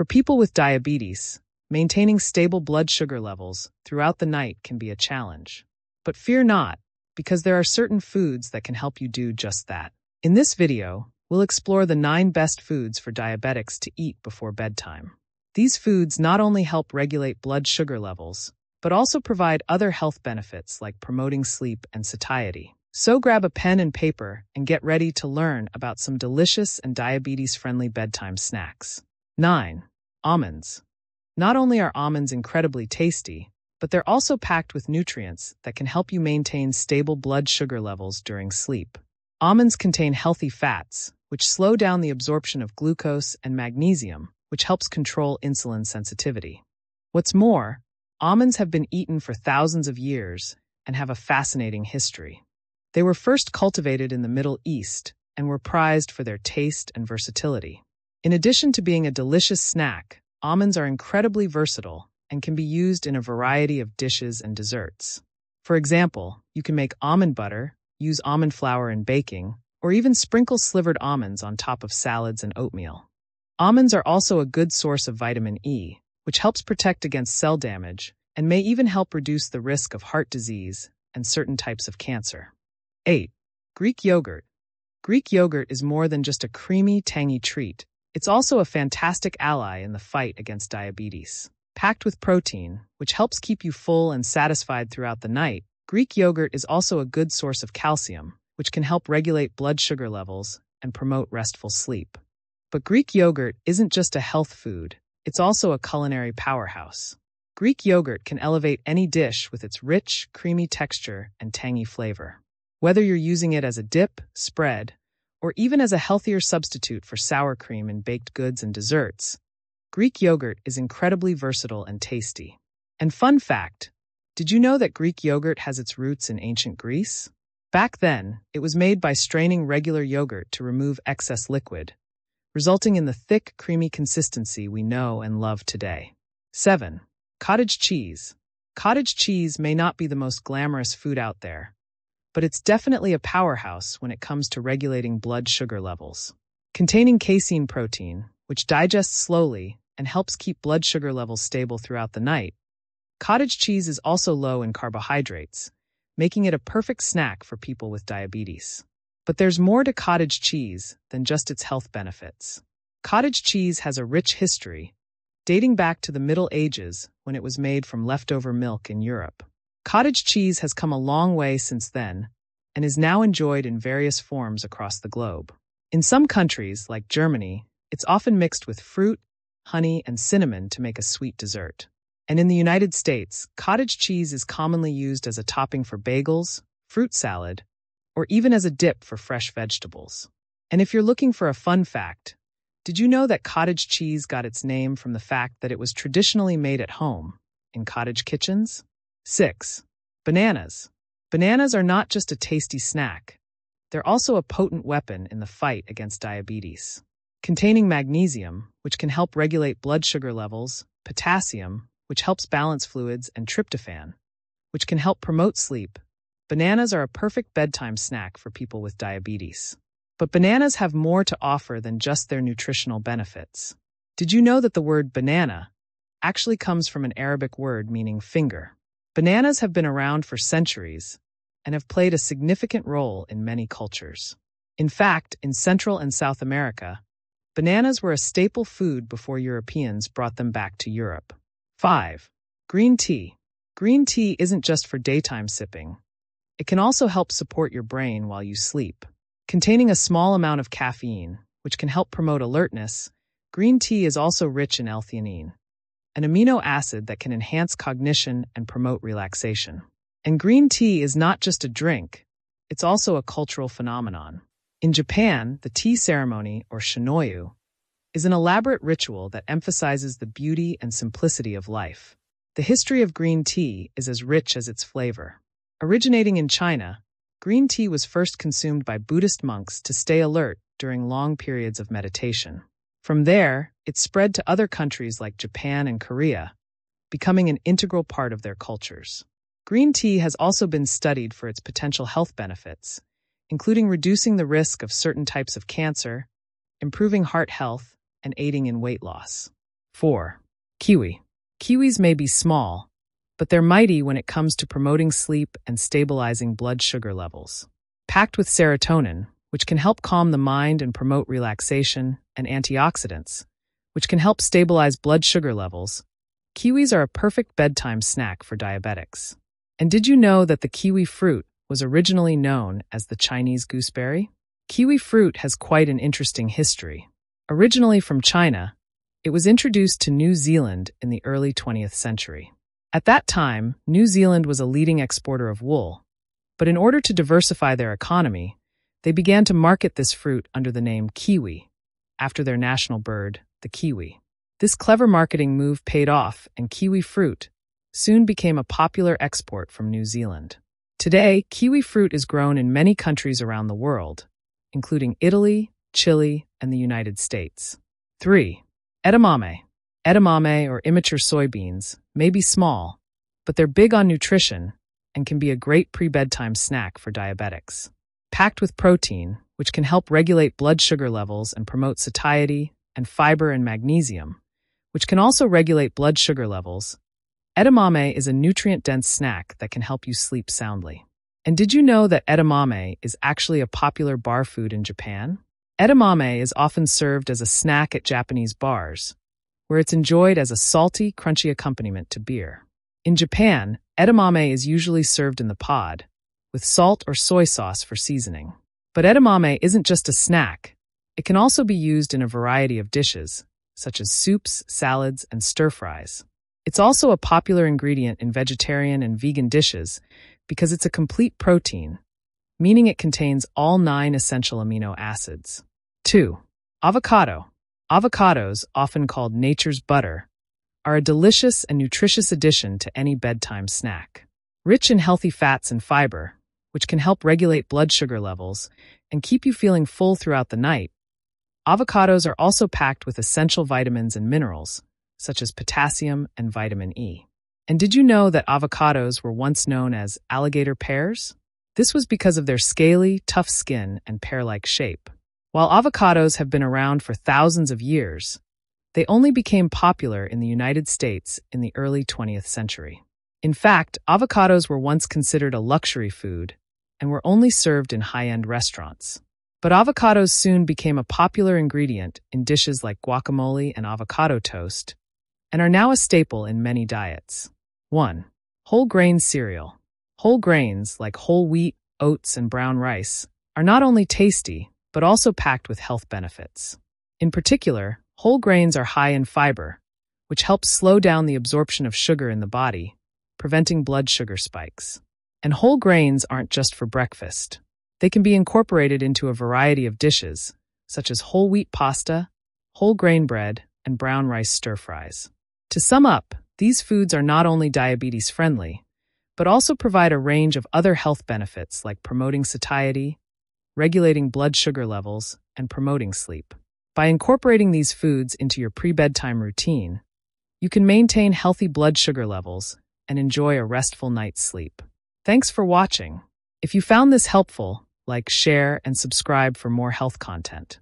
For people with diabetes, maintaining stable blood sugar levels throughout the night can be a challenge. But fear not, because there are certain foods that can help you do just that. In this video, we'll explore the nine best foods for diabetics to eat before bedtime. These foods not only help regulate blood sugar levels, but also provide other health benefits like promoting sleep and satiety. So grab a pen and paper and get ready to learn about some delicious and diabetes-friendly bedtime snacks. 9. Almonds. Not only are almonds incredibly tasty, but they're also packed with nutrients that can help you maintain stable blood sugar levels during sleep. Almonds contain healthy fats, which slow down the absorption of glucose and magnesium, which helps control insulin sensitivity. What's more, almonds have been eaten for thousands of years and have a fascinating history. They were first cultivated in the Middle East and were prized for their taste and versatility. In addition to being a delicious snack, almonds are incredibly versatile and can be used in a variety of dishes and desserts. For example, you can make almond butter, use almond flour in baking, or even sprinkle slivered almonds on top of salads and oatmeal. Almonds are also a good source of vitamin E, which helps protect against cell damage and may even help reduce the risk of heart disease and certain types of cancer. 8. Greek yogurt. Greek yogurt is more than just a creamy, tangy treat. It's also a fantastic ally in the fight against diabetes. Packed with protein, which helps keep you full and satisfied throughout the night, Greek yogurt is also a good source of calcium, which can help regulate blood sugar levels and promote restful sleep. But Greek yogurt isn't just a health food, it's also a culinary powerhouse. Greek yogurt can elevate any dish with its rich, creamy texture and tangy flavor. Whether you're using it as a dip, spread, or even as a healthier substitute for sour cream in baked goods and desserts, Greek yogurt is incredibly versatile and tasty. And fun fact, did you know that Greek yogurt has its roots in ancient Greece? Back then, it was made by straining regular yogurt to remove excess liquid, resulting in the thick, creamy consistency we know and love today. 7. Cottage cheese. Cottage cheese may not be the most glamorous food out there, but it's definitely a powerhouse when it comes to regulating blood sugar levels. Containing casein protein, which digests slowly and helps keep blood sugar levels stable throughout the night, cottage cheese is also low in carbohydrates, making it a perfect snack for people with diabetes. But there's more to cottage cheese than just its health benefits. Cottage cheese has a rich history, dating back to the Middle Ages when it was made from leftover milk in Europe. Cottage cheese has come a long way since then and is now enjoyed in various forms across the globe. In some countries, like Germany, it's often mixed with fruit, honey, and cinnamon to make a sweet dessert. And in the United States, cottage cheese is commonly used as a topping for bagels, fruit salad, or even as a dip for fresh vegetables. And if you're looking for a fun fact, did you know that cottage cheese got its name from the fact that it was traditionally made at home, in cottage kitchens? 6. Bananas. Bananas are not just a tasty snack. They're also a potent weapon in the fight against diabetes. Containing magnesium, which can help regulate blood sugar levels, potassium, which helps balance fluids, and tryptophan, which can help promote sleep, bananas are a perfect bedtime snack for people with diabetes. But bananas have more to offer than just their nutritional benefits. Did you know that the word banana actually comes from an Arabic word meaning finger? Bananas have been around for centuries and have played a significant role in many cultures. In fact, in Central and South America, bananas were a staple food before Europeans brought them back to Europe. 5. Green tea. Green tea isn't just for daytime sipping. It can also help support your brain while you sleep. Containing a small amount of caffeine, which can help promote alertness, green tea is also rich in L-theanine, an amino acid that can enhance cognition and promote relaxation. And green tea is not just a drink, it's also a cultural phenomenon. In Japan, the tea ceremony, or chanoyu, is an elaborate ritual that emphasizes the beauty and simplicity of life. The history of green tea is as rich as its flavor. Originating in China, green tea was first consumed by Buddhist monks to stay alert during long periods of meditation. From there, it spread to other countries like Japan and Korea, becoming an integral part of their cultures. Green tea has also been studied for its potential health benefits, including reducing the risk of certain types of cancer, improving heart health, and aiding in weight loss. 4. Kiwi. Kiwis may be small, but they're mighty when it comes to promoting sleep and stabilizing blood sugar levels. Packed with serotonin, which can help calm the mind and promote relaxation, and antioxidants, which can help stabilize blood sugar levels, kiwis are a perfect bedtime snack for diabetics. And did you know that the kiwi fruit was originally known as the Chinese gooseberry? Kiwi fruit has quite an interesting history. Originally from China, it was introduced to New Zealand in the early 20th century. At that time, New Zealand was a leading exporter of wool, but in order to diversify their economy, they began to market this fruit under the name kiwi, after their national bird, the kiwi. This clever marketing move paid off, and kiwi fruit soon became a popular export from New Zealand. Today, kiwi fruit is grown in many countries around the world, including Italy, Chile, and the United States. 3. Edamame. Edamame or immature soybeans may be small, but they're big on nutrition and can be a great pre-bedtime snack for diabetics. Packed with protein, which can help regulate blood sugar levels and promote satiety, and fiber and magnesium, which can also regulate blood sugar levels, edamame is a nutrient-dense snack that can help you sleep soundly. And did you know that edamame is actually a popular bar food in Japan? Edamame is often served as a snack at Japanese bars, where it's enjoyed as a salty, crunchy accompaniment to beer. In Japan, edamame is usually served in the pod, with salt or soy sauce for seasoning. But edamame isn't just a snack. It can also be used in a variety of dishes, such as soups, salads, and stir-fries. It's also a popular ingredient in vegetarian and vegan dishes because it's a complete protein, meaning it contains all nine essential amino acids. 2. Avocado. Avocados, often called nature's butter, are a delicious and nutritious addition to any bedtime snack. Rich in healthy fats and fiber, which can help regulate blood sugar levels and keep you feeling full throughout the night, avocados are also packed with essential vitamins and minerals, such as potassium and vitamin E. And did you know that avocados were once known as alligator pears? This was because of their scaly, tough skin and pear-like shape. While avocados have been around for thousands of years, they only became popular in the United States in the early 20th century. In fact, avocados were once considered a luxury food and were only served in high-end restaurants. But avocados soon became a popular ingredient in dishes like guacamole and avocado toast, and are now a staple in many diets. 1. Whole grain cereal. Whole grains, like whole wheat, oats, and brown rice, are not only tasty, but also packed with health benefits. In particular, whole grains are high in fiber, which helps slow down the absorption of sugar in the body, preventing blood sugar spikes. And whole grains aren't just for breakfast. They can be incorporated into a variety of dishes, such as whole wheat pasta, whole grain bread, and brown rice stir fries. To sum up, these foods are not only diabetes friendly, but also provide a range of other health benefits like promoting satiety, regulating blood sugar levels, and promoting sleep. By incorporating these foods into your pre-bedtime routine, you can maintain healthy blood sugar levels and enjoy a restful night's sleep. Thanks for watching. If you found this helpful, like, share, and subscribe for more health content.